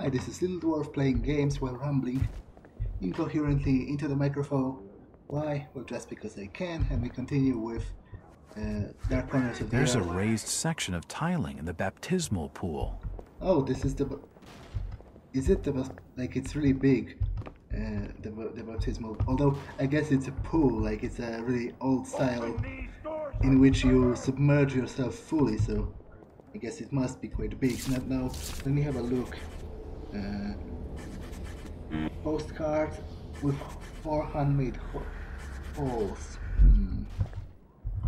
Hi, this is Little Dwarf playing games while rambling incoherently into the microphone. Why? Well, just because I can, and we continue with uh, Dark Corners of the There's a raised section of tiling in the baptismal pool. Oh, this is the. Is it the like it's really big? Uh, the ba- the baptismal. Although I guess it's a pool, like it's a really old style in which you submerge yourself fully. So I guess it must be quite big. Now, now let me have a look. Uh, postcard with four handmade ho- holes. Hmm.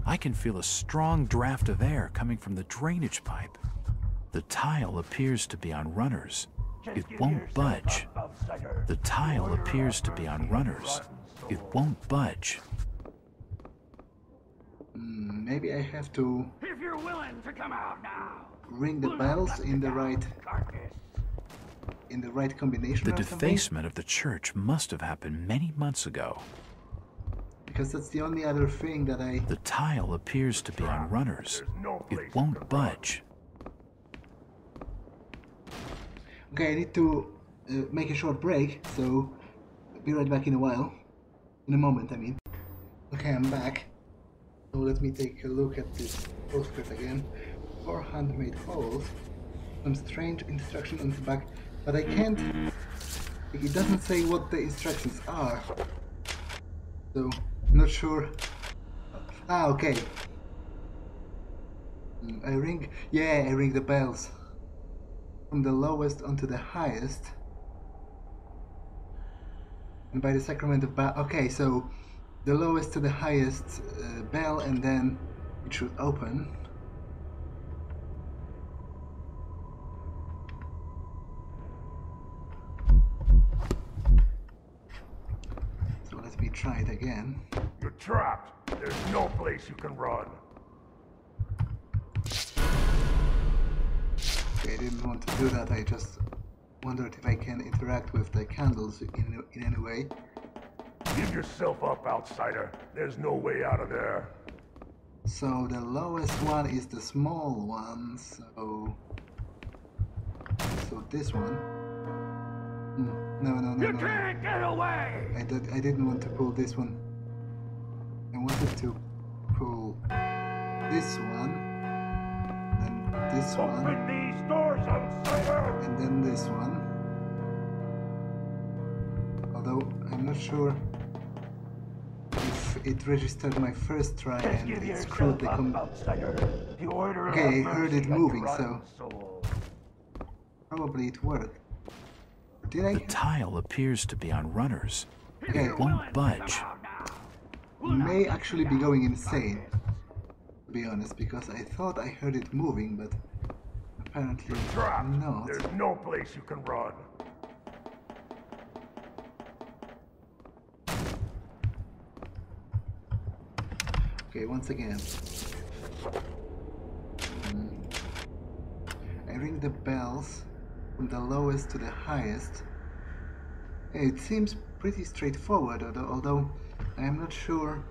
I can feel a strong draft of air coming from the drainage pipe. The tile appears to be on runners. It won't budge. The tile appears to be on runners. It won't budge. Maybe I have to If you're willing to come out now. ring the we'll bells in the down right carcass. In the right combination The or something. defacement of the church must have happened many months ago. Because that's the only other thing that I. The tile appears to be on runners. No It won't budge. Okay, I need to uh, make a short break, so be right back in a while. In a moment, I mean. Okay, I'm back. So let me take a look at this postcard again. Four handmade holes. Some strange instruction on the back, but I can't. It doesn't say what the instructions are. So, I'm not sure. Ah, okay. Mm, I ring. Yeah, I ring the bells from the lowest onto the highest. And by the sacrament of ba- okay, so the lowest to the highest uh, bell, and then it should open. So let me try it again. You're trapped. There's no place you can run. Okay, I didn't want to do that. I just wondered if I can interact with the candles in, in any way. Give yourself up, outsider. There's no way out of there. So the lowest one is the small one, so so this one. Hmm, No, no, no, You no. can't get away! I did. I didn't want to pull this one. I wanted to pull this one, then this one, Open these doors, outsider! and then this one. Although I'm not sure if it registered my first try and it screwed the com- Okay, I heard it moving, so-. Probably it worked. Did I? The tile appears to be on runners. Okay. It won't budge. We may actually be going insane. To be honest, because I thought I heard it moving, but apparently not. There's no place you can run. Okay, once again. Hmm. I ring the bells from the lowest to the highest. It seems pretty straightforward, although, although I am not sure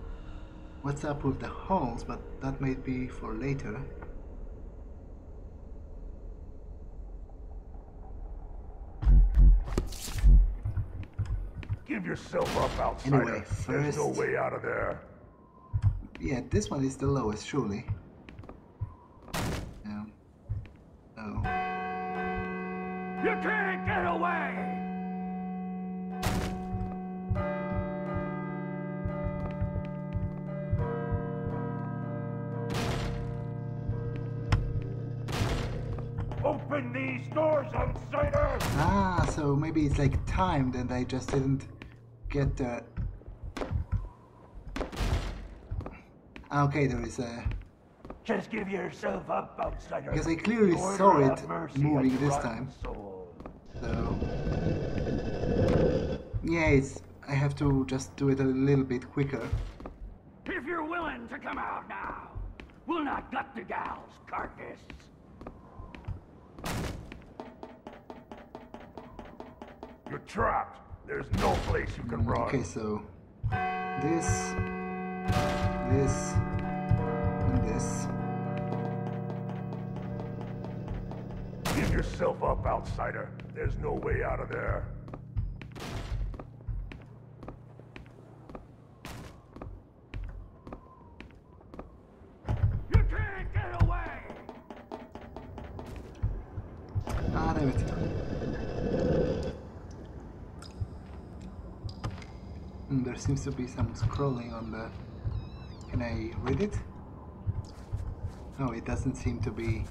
what's up with the holes, but that might be for later. Give yourself up, outsider. Anyway, There's no way out of there. Yeah, this one is the lowest, surely. Ah, so maybe it's like timed and I just didn't get the... Ah, Okay, there is a... Just give yourself up, outsider. Because I clearly order saw it moving this time. soul. So... Yeah, it's... I have to just do it a little bit quicker. If you're willing to come out now, we'll not gut the gal's carcass. You're trapped. There's no place you can run. Okay, so... This... This... And this... Give yourself up, outsider. There's no way out of there. There seems to be some scrolling on the... Can I read it? No, it doesn't seem to be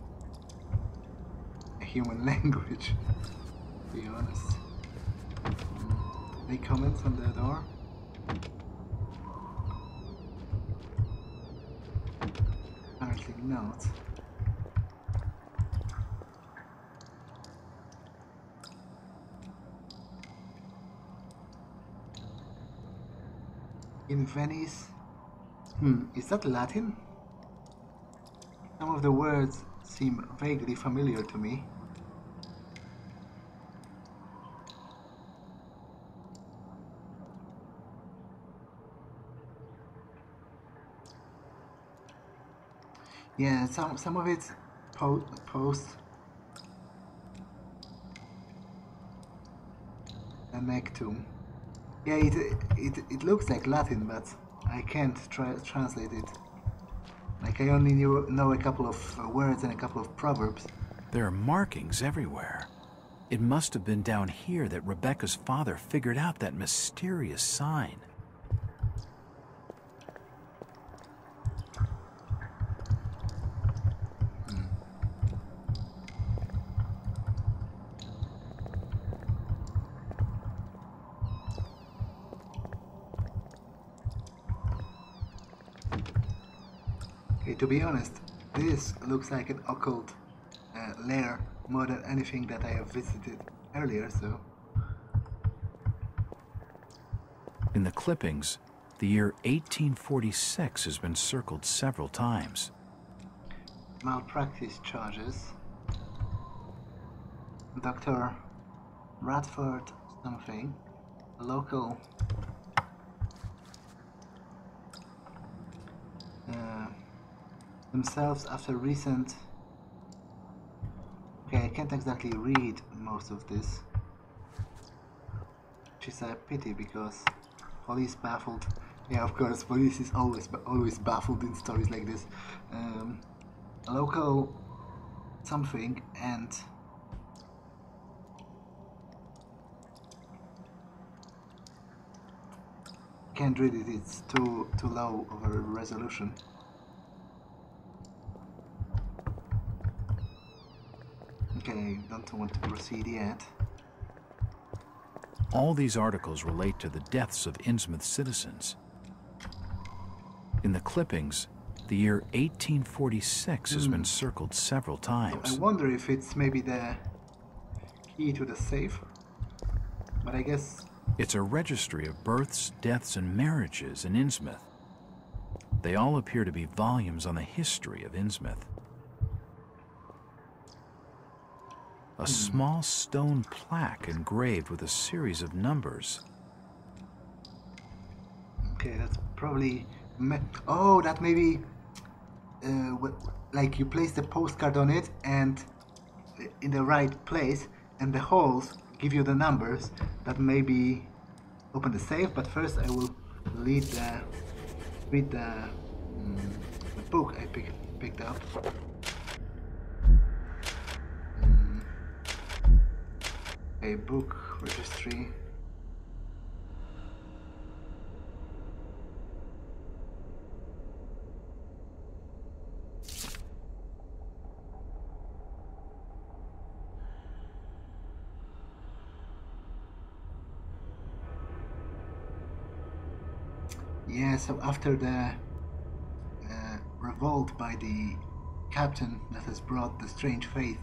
a human language, to be honest. Hmm. Any comments on the door? Apparently not. In Venice. Hmm, is that Latin? Some of the words seem vaguely familiar to me. Yeah, some some of it's po- post a nectum. Yeah, it, it it looks like Latin, but I can't try translate it. Like I only knew, know a couple of uh, words and a couple of proverbs. There are markings everywhere. It must have been down here that Rebecca's father figured out that mysterious sign. To be honest, this looks like an occult uh, lair more than anything that I have visited earlier. So In the clippings, the year 1846 has been circled several times. malpractice charges. Dr. Radford something, local uh, themselves after recent. Okay, I can't exactly read most of this, which is a pity because police baffled. Yeah, of course, police is always always baffled in stories like this. Um, local something and can't read it it's too too low of a resolution okay don't want to proceed yet All these articles relate to the deaths of Innsmouth citizens. In the clippings, the year 1846 has been hmm. circled several times. I wonder if it's maybe the key to the safe but I guess It's a registry of births, deaths, and marriages in Innsmouth. They all appear to be volumes on the history of Innsmouth. A small stone plaque engraved with a series of numbers. Okay, that's probably. Oh, that maybe. Uh, like you place the postcard on it and in the right place, and the holes give you the numbers that maybe open the safe. But first, I will read the read the, mm, the book I pick, picked up. A book registry. Yeah, so after the uh, revolt by the captain that has brought the strange faith,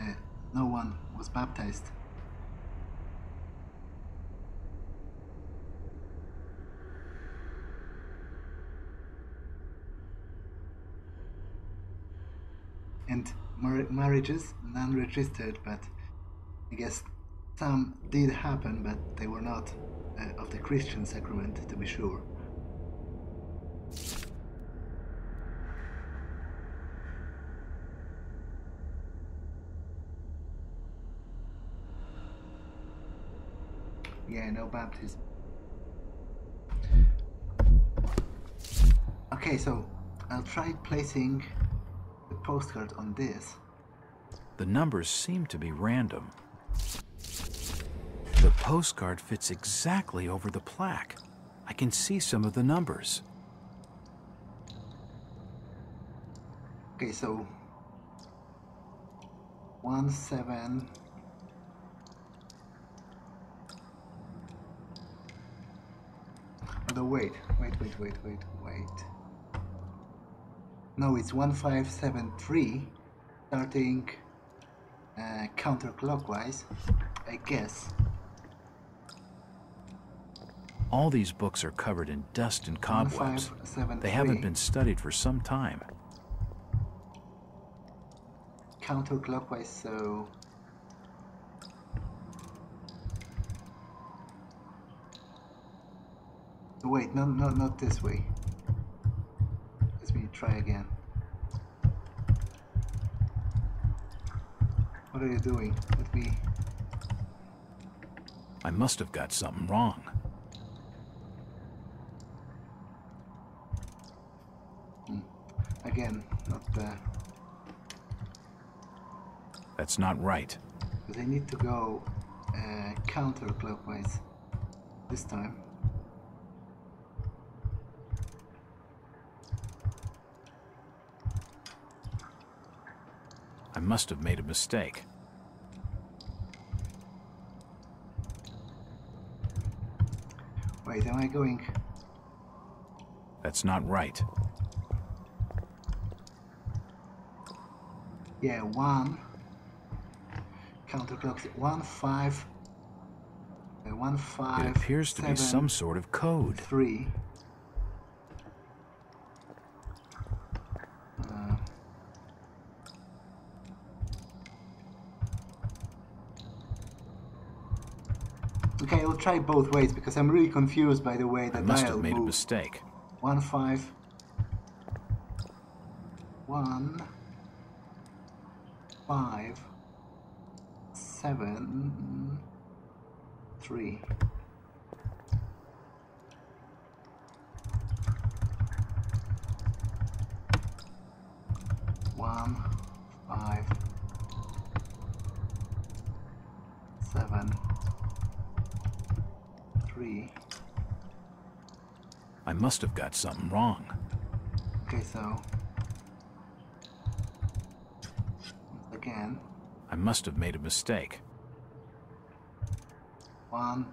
uh, no one was baptized. and mar marriages non-registered but i guess some did happen but they were not uh, of the christian sacrament to be sure. Yeah no baptism. Okay so i'll try placing postcard on this. The numbers seem to be random. The postcard fits exactly over the plaque. I can see some of the numbers. Okay, so one seven. No, wait, wait, wait, wait, wait, wait. No, it's one five seven three, starting uh, counterclockwise, I guess. All these books are covered in dust and cobwebs. They haven't been studied for some time. counterclockwise, so wait, no, no, not this way. Try again. What are you doing? Let me. I must have got something wrong. Again, not the. That's not right. I need to go uh, counterclockwise this time. Must have made a mistake. Wait, am I going? That's not right. Yeah, one. Counterclocks. One five. Uh, one five. It appears to be some sort of code. Three. Try both ways because I'm really confused by the way that I must have made a mistake. One five. One. Five. Seven. Three. One. Five. Seven. Three. I must have got something wrong. Okay, so again, I must have made a mistake. one,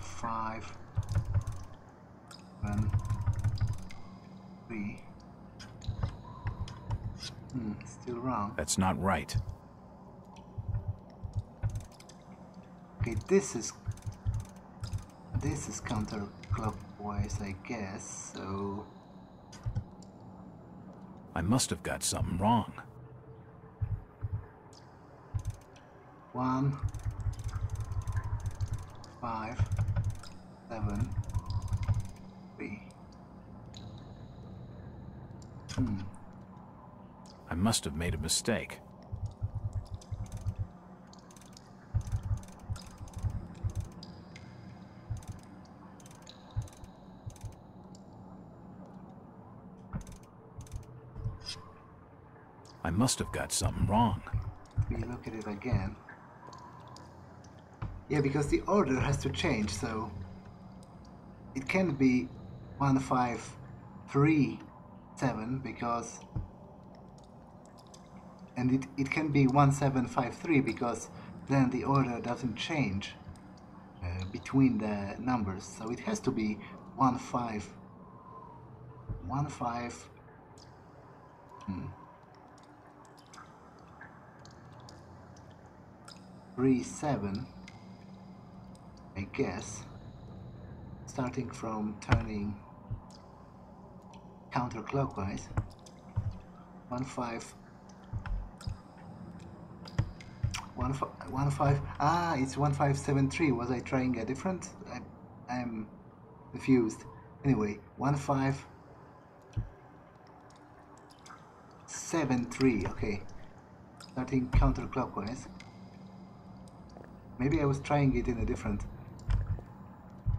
five, seven, three. Hmm, still wrong. That's not right. Okay, this is this is counterclockwise, I guess. So I must have got something wrong. one, five, seven, three. Hmm. I must have made a mistake. I must have got something wrong. we look at it again. Yeah, because the order has to change, so it can't be one five three seven because and it, it can be one seven five three because then the order doesn't change uh, between the numbers. So it has to be one five one five hmm. Three seven I guess starting from turning counterclockwise. One five one five one five ah it's one five seven three. Was I trying a different? I, I'm confused. Anyway one five seven three okay. Starting counterclockwise Maybe I was trying it in a different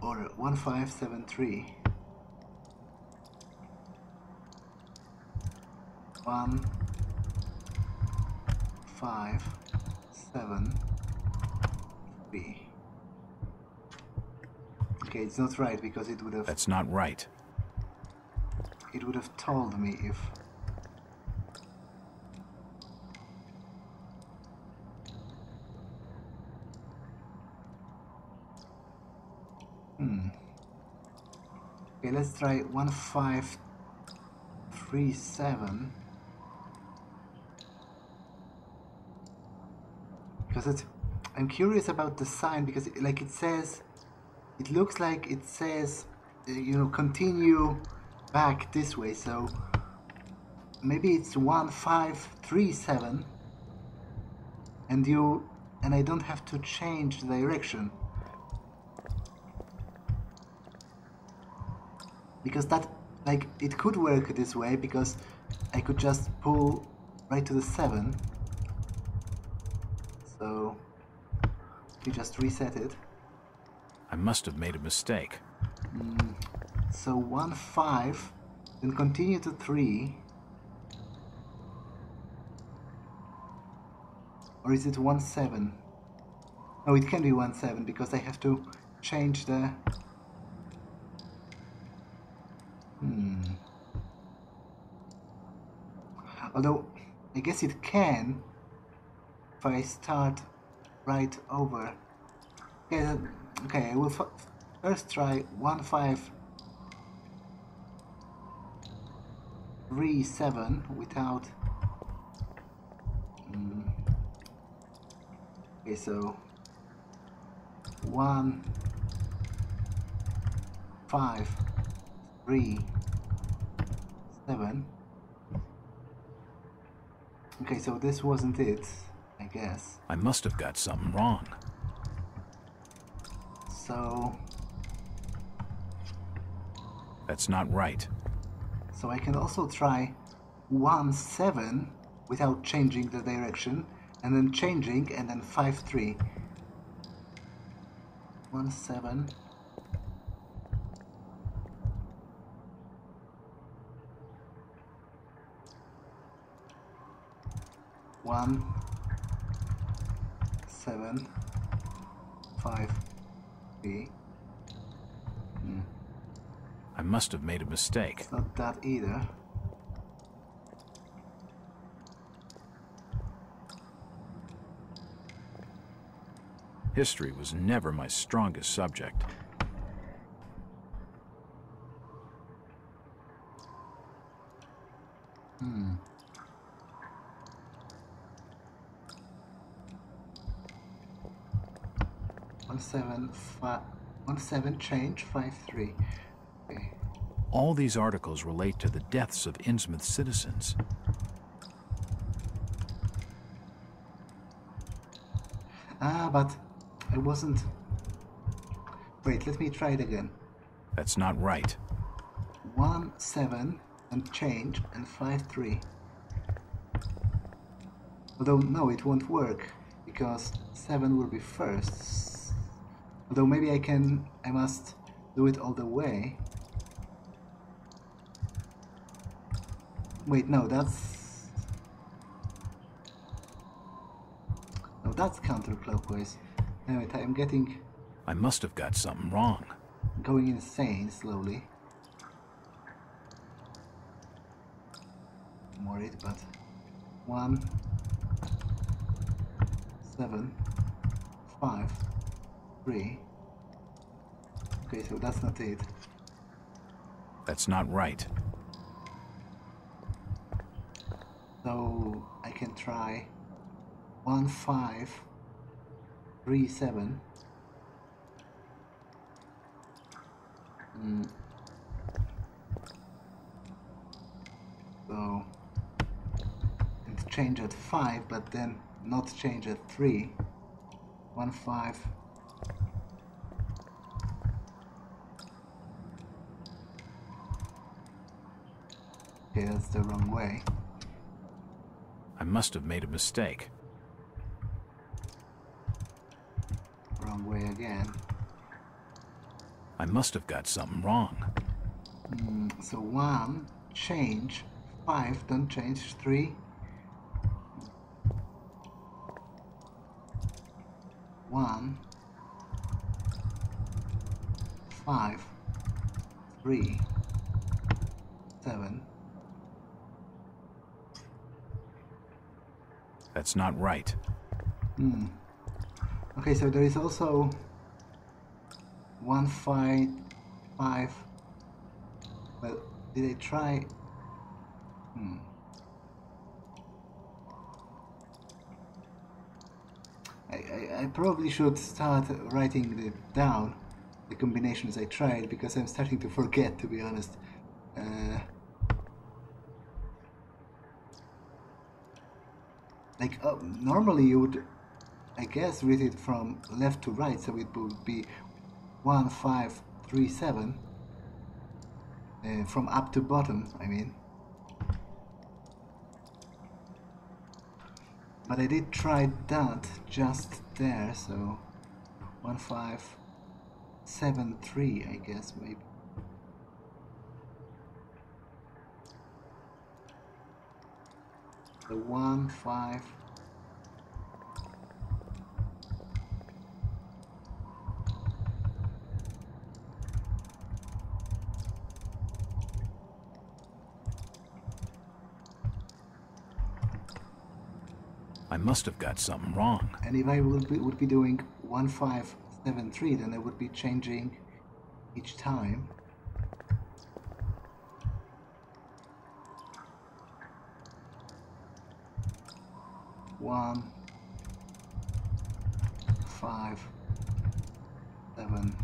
order. 1573. One, five, seven, three. Okay, it's not right because it would have That's not right. it would have told me if Okay, let's try one five three seven. Because it's I'm curious about the sign because it, like it says it looks like it says uh, you know continue back this way so maybe it's 1537 and you and I don't have to change the direction because that like it could work this way because I could just pull right to the 7 so you just reset it I must have made a mistake. Mm, so one five, then continue to three. Or is it one seven? No, it can be one seven because I have to change the. Although, I guess it can if I start right over. Okay, then- okay, I will first try one five three seven without. Mm. Okay, so one five three seven. Okay, so this wasn't it, I guess. I must have got something wrong. So, That's not right. so I can also try one seven without changing the direction, and then changing, and then five three. One seven. One seven five three. Hmm. I must have made a mistake. It's not that either. History was never my strongest subject. One seven five one seven change five three. Okay. All these articles relate to the deaths of Innsmouth citizens. Ah, but I wasn't. Wait, let me try it again. That's not right. One seven and change and five three. Although no, it won't work because seven will be first. Although maybe I can, I must do it all the way. Wait, no, that's no, that's counterclockwise. Wait, I'm getting I must have got something wrong. going insane slowly. I'm worried, but one, seven, five, three. Okay, so that's not it. That's not right. So I can try one, five, three, seven. Mm. So and change at five, but then not change at three. One five. That's the wrong way. I must have made a mistake. wrong way again. I must have got something wrong. Hmm, so one, change. Five, don't change. Three. One. Five. Three. Seven. That's not right. Okay, so there is also one fight five. Well, did I try? Hmm. I, I, probably should start writing it down, the combinations I tried, because I'm starting to forget, to be honest. Uh, like uh, normally you would I guess read it from left to right so it would be 1537 uh, from up to bottom I mean. But I did try that just there so 1573 I guess maybe the one five I must have got something wrong. and if I would be, would be doing one five seven three then I would be changing each time one five seven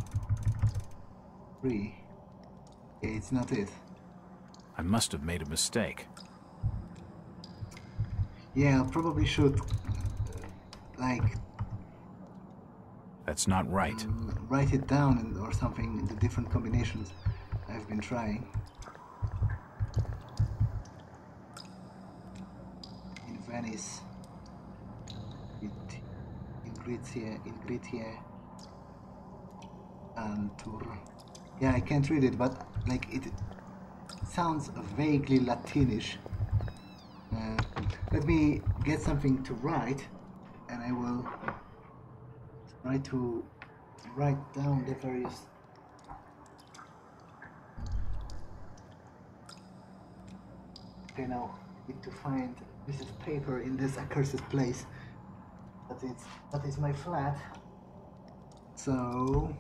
three okay, it's not it I must have made a mistake. yeah I probably should like That's not right. mm, write it down or something the different combinations I've been trying in Venice Ingritie Ingritie and Tour. Yeah I can't read it but like it sounds vaguely Latinish. Uh, let me get something to write and I will try to write down the various okay now need to find this is paper in this accursed place that is that is my flat. So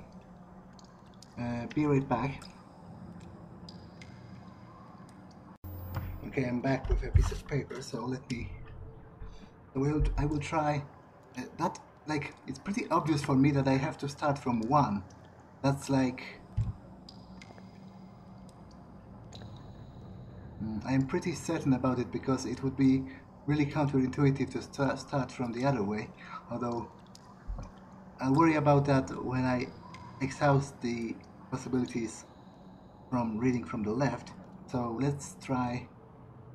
uh, be right back. Okay I'm back with a piece of paper so let me I will I will try uh, that like it's pretty obvious for me that I have to start from one. That's like Mm, I'm pretty certain about it because it would be really counterintuitive to sta start from the other way although I'll worry about that when I exhaust the possibilities from reading from the left. So let's try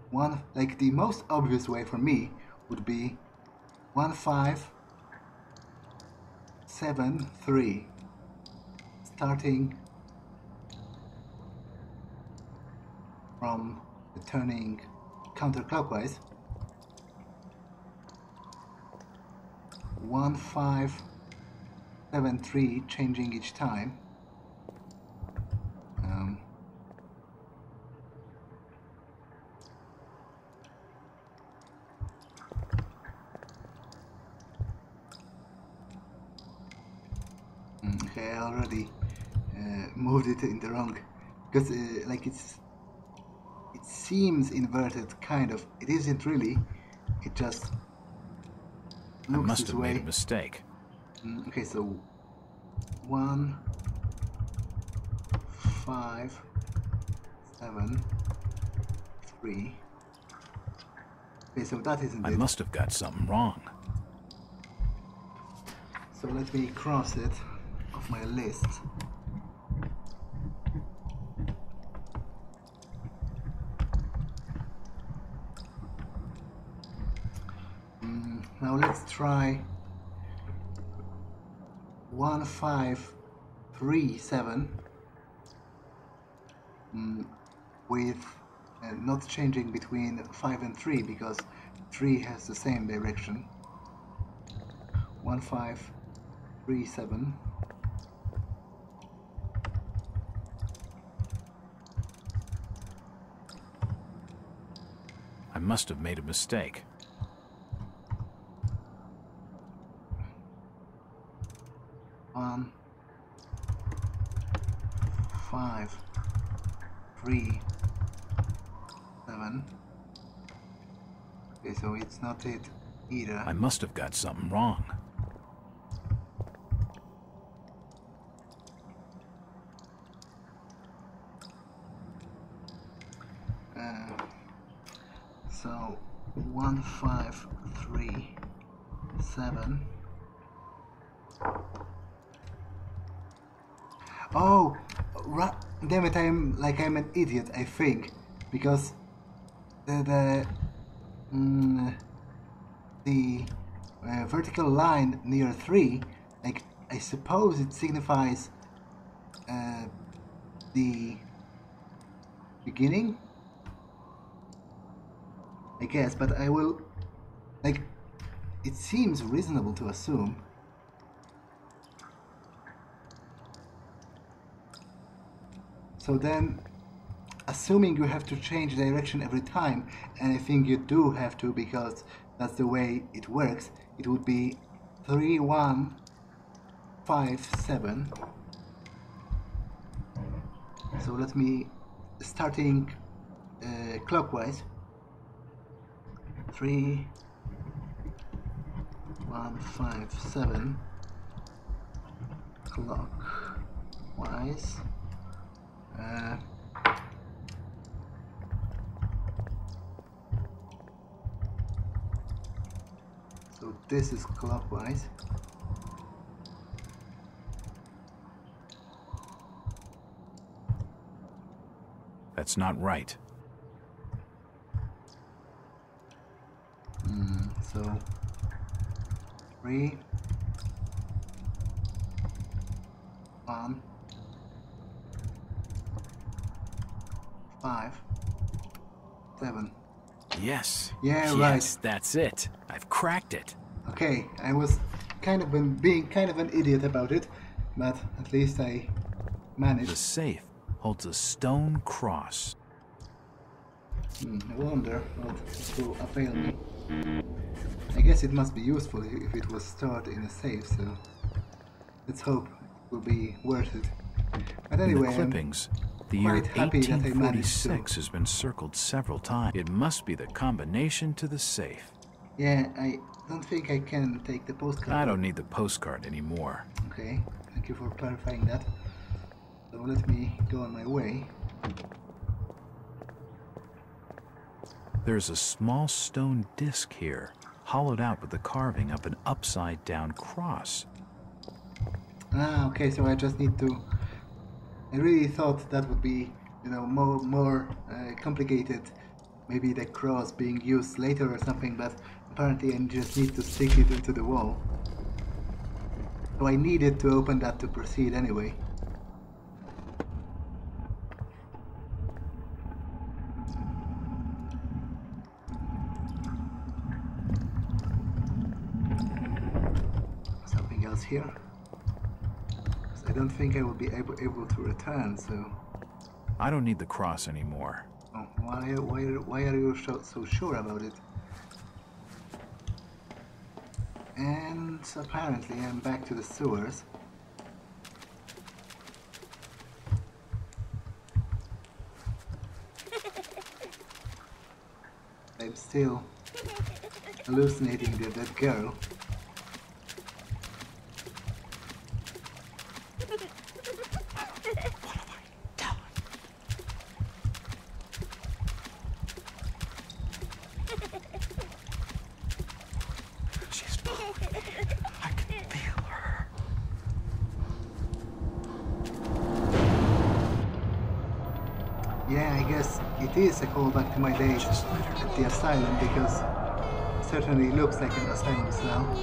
one like the most obvious way for me would be one five seven three starting from the turning counterclockwise one five seven three changing each time. Um, mm, okay I already uh, moved it in the wrong because uh, like it's it seems inverted kind of. It isn't really. It just I looks must have way made a mistake. Mm, okay so one five seven three okay so that isn't I it must have got something wrong. so let me cross it off my list Mm, now let's try. 1537 mm, with uh, not changing between 5 and 3 because 3 has the same direction. 1537 I must have made a mistake. One, five, three, seven. Okay, so it's not it either. I must have got something wrong. Uh, so one, five, three, seven. Oh, ra- damn it! I'm like I'm an idiot. I think because the the mm, the uh, vertical line near three, like I suppose it signifies uh, the beginning. I guess, but I will like. It seems reasonable to assume. So then, assuming you have to change direction every time, and I think you do have to because that's the way it works, it would be 3, 1, 5, 7. So let me, starting uh, clockwise, 3, 1, 5, 7, clockwise. Uh, so this is clockwise. That's not right. Mm, so three, one, five, seven. Yes. Yeah, yes, right. that's it. I've cracked it. Okay, I was kind of been being kind of an idiot about it, but at least I managed. The safe holds a stone cross. Hmm, I wonder what will avail me. I guess it must be useful if it was stored in a safe, so let's hope it will be worth it. But In anyway, the I'm- clippings, the year quite happy that I managed to- 1846 has been circled several times. It must be the combination to the safe. yeah, I don't think I can take the postcard. I don't need the postcard anymore. Okay, thank you for clarifying that. So let me go on my way. There's a small stone disc here, hollowed out with the carving of an upside down cross. Ah, okay, so I just need to. I really thought that would be, you know, more more uh, complicated. Maybe the cross being used later or something, but apparently I just need to stick it into the wall. So I needed to open that to proceed anyway. Something else here? 'Cause I don't think I will be able, able to return, so... I don't need the cross anymore. Oh, why, why, why are you so, so sure about it? And apparently I'm back to the sewers. I'm still hallucinating the dead girl. definitely looks like an Asylum now.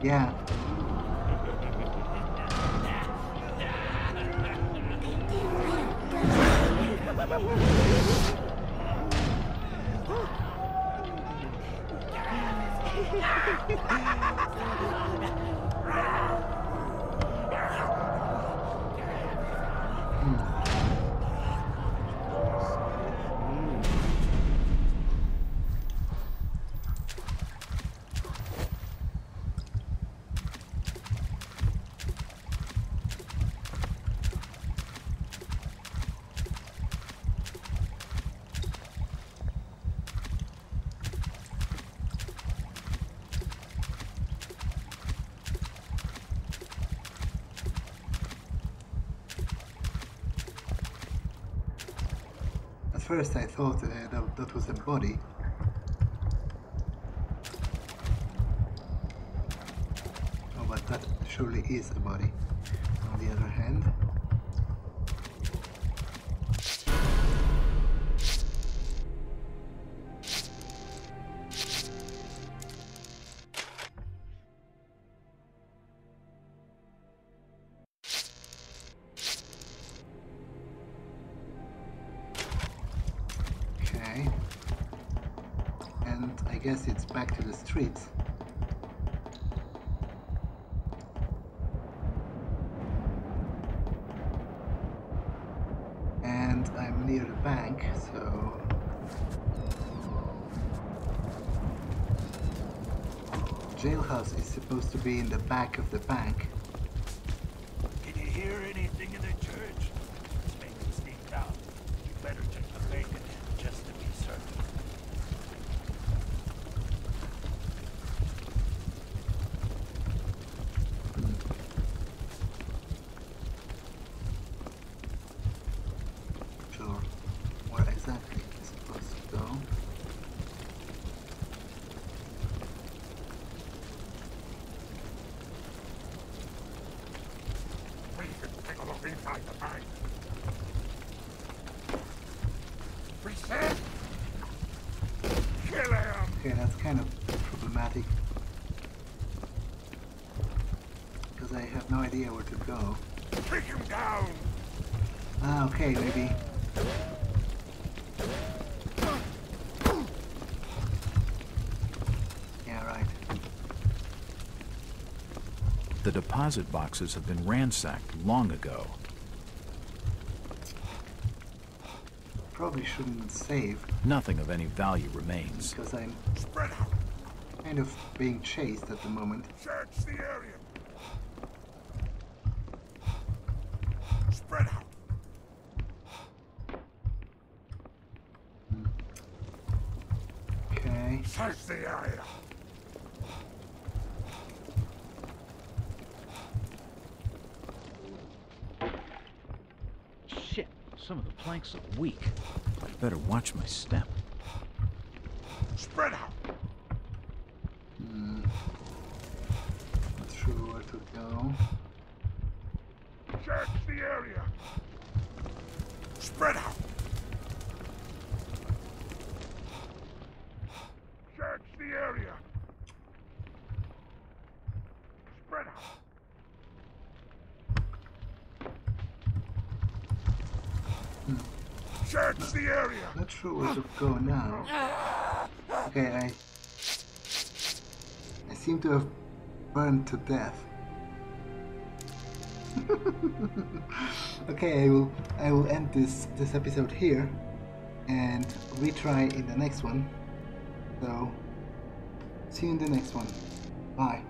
Yeah. first I thought uh, that, that was a body. Oh, but that surely is a body. Guess it's back to the streets. And I'm near the bank, so... Jailhouse is supposed to be in the back of the bank. Can you hear anything in the church? Bacon sneaked out. You better check the bacon just to be certain. Sure. Where exactly is supposed to go? We should take a look inside the bank. Reset! Kill him! Okay, that's kind of problematic. Because I have no idea where to go. Take him down! Ah, okay, maybe. Yeah, right. The deposit boxes have been ransacked long ago. Probably shouldn't save Nothing of any value remains. because I'm kind of being chased at the moment. Search the area! Spread out! Okay. Search the area! Shit, some of the planks are weak. I better watch my step. Spread out! Not sure where to go. Search the area! Spread out! Search the area! Spread out! Search the area! Not sure where to go now. Okay, I I seem to have burned to death. okay, I will I will end this this episode here and retry in the next one. So see you in the next one. Bye.